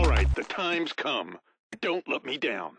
All right, the time's come. Don't let me down.